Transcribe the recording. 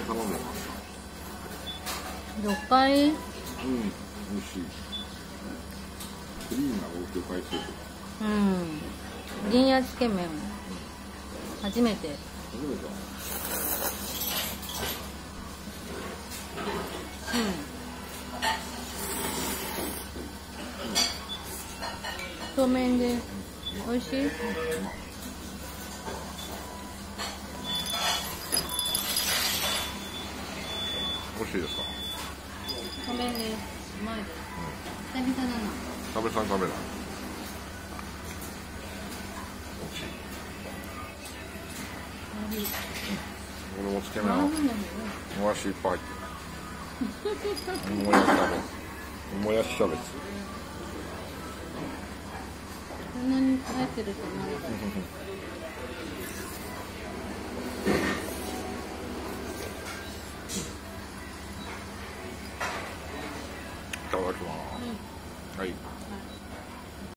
に頼むわ魚介うん。美味しいクリーンな魚介スープうん銀やつけ麺初めて。初めてうん。太麺で。美味しい？うん美味しいですか？太麺でうまいです久々だな。食べさん食べない美味しい俺もつけもやしいっぱい入ってる。もやしもやしキャベツこんなに入ってると思わ ただきます、はい